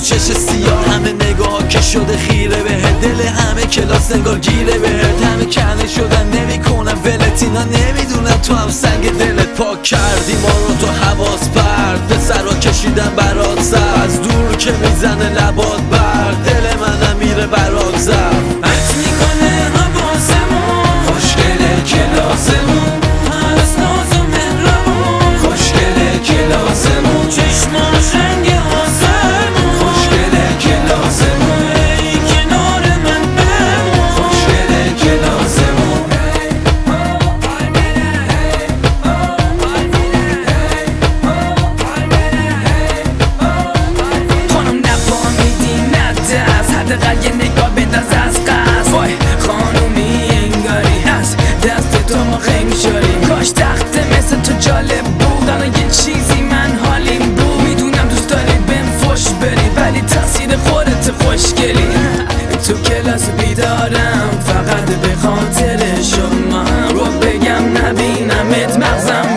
چش سیاه همه نگاه که شده خیره به دل همه کلاس انگار گیره به همه کنه شدن نمی‌کنم ولت اینا نمی‌دونم تو هم سنگ دلت پاک کردی. ما رو تو حواس پرد به سرا کشیدن برات سر. از دور که می‌زنه لبات خاطرشو من رو بگم نبینمت مغزم